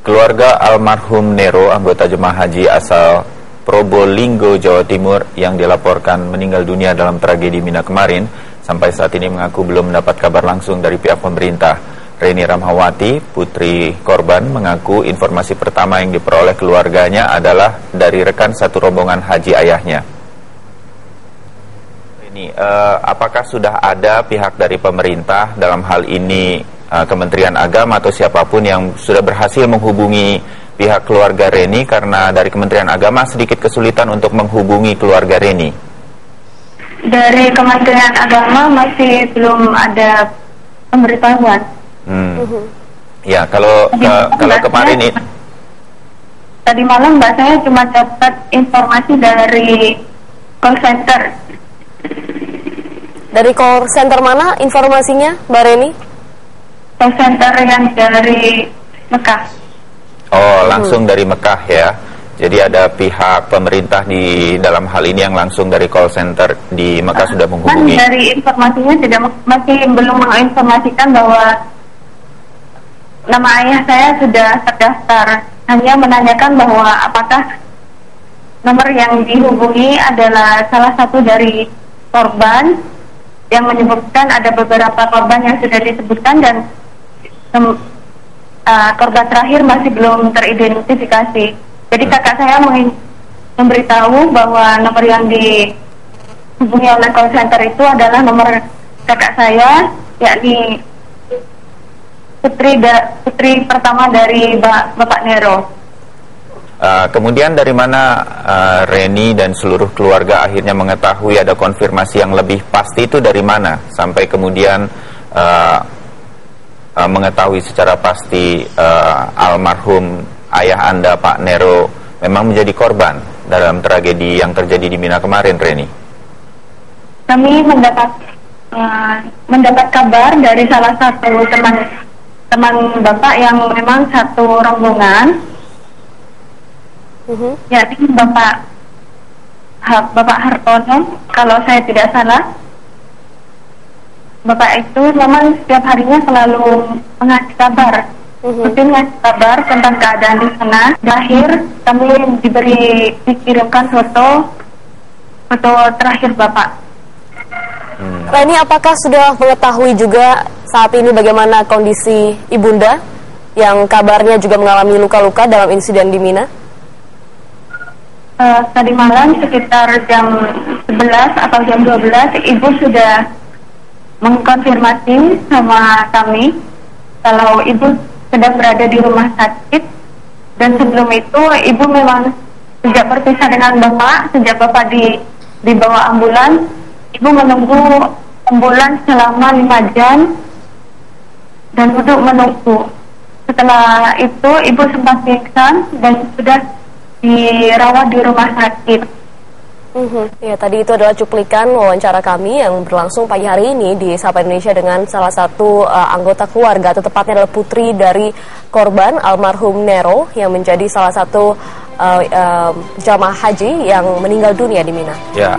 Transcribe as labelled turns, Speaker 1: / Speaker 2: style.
Speaker 1: Keluarga almarhum Nero, anggota jemaah haji asal Probolinggo, Jawa Timur yang dilaporkan meninggal dunia dalam tragedi Mina kemarin, sampai saat ini mengaku belum mendapat kabar langsung dari pihak pemerintah. Reni Ramhawati, putri korban, mengaku informasi pertama yang diperoleh keluarganya adalah dari rekan satu rombongan haji ayahnya. Reni, eh, apakah sudah ada pihak dari pemerintah dalam hal ini uh, Kementerian Agama atau siapa pun yang sudah berhasil menghubungi pihak keluarga Reni karena dari Kementerian Agama sedikit kesulitan untuk menghubungi keluarga Reni.
Speaker 2: Dari Kementerian Agama masih belum ada pemberitahuan.
Speaker 1: Hmm. Ya, kalau ke, kalau kemarin ini
Speaker 2: tadi malam mbak saya cuma dapat informasi dari call center.
Speaker 3: Dari call center mana informasinya, Mbak Reni?
Speaker 2: Call center yang dari Mekah.
Speaker 1: Oh, langsung dari Mekah ya. Jadi ada pihak pemerintah di dalam hal ini yang langsung dari call center di Mekah sudah menghubungi.
Speaker 2: Kan dari informasinya tidak masih belum menginformasikan bahwa nama ayah saya sudah terdaftar. Hanya menanyakan bahwa apakah nomor yang dihubungi adalah salah satu dari korban yang menyebutkan ada beberapa korban yang sudah disebutkan dan uh, korban terakhir masih belum teridentifikasi. Jadi hmm. kakak saya memberitahu bahwa nomor yang dihubungi oleh call center itu adalah nomor kakak saya, yakni putri da, putri pertama dari Bapak Nero.
Speaker 1: Uh, kemudian dari mana uh, Reni dan seluruh keluarga akhirnya mengetahui ada konfirmasi yang lebih pasti itu dari mana sampai kemudian uh, uh, mengetahui secara pasti uh, almarhum ayah Anda Pak Nero memang menjadi korban dalam tragedi yang terjadi di Mina kemarin, Reni?
Speaker 2: Kami mendapat uh, mendapat kabar dari salah satu teman teman Bapak yang memang satu rombongan, uh -huh. yakni Bapak Bapak Hartono, kalau saya tidak salah, Bapak itu memang setiap harinya selalu mengasih kabar Rutin mhm. ngasih kabar tentang keadaan di sana. Terakhir kami diberi dikirimkan foto foto terakhir Bapak.
Speaker 3: Hmm. Reni, apakah sudah mengetahui juga saat ini bagaimana kondisi ibunda yang kabarnya juga mengalami luka-luka dalam insiden di Mina?
Speaker 2: Uh, tadi malam sekitar jam 11 atau jam 12 ibu sudah mengkonfirmasi sama kami kalau ibu sedang berada di rumah sakit. Dan sebelum itu ibu memang sejak berpisah dengan bapak sejak bapak di dibawa ambulan ibu menunggu ambulan selama lima jam dan duduk menunggu. Setelah itu ibu sempat pingsan dan sudah dirawat di rumah sakit
Speaker 3: Uhum. Ya, tadi itu adalah cuplikan wawancara kami yang berlangsung pagi hari ini di Sapa Indonesia dengan salah satu uh, anggota keluarga, atau tepatnya adalah putri dari korban almarhum Nero yang menjadi salah satu uh, uh, jamaah haji yang meninggal dunia di Mina.
Speaker 1: Ya.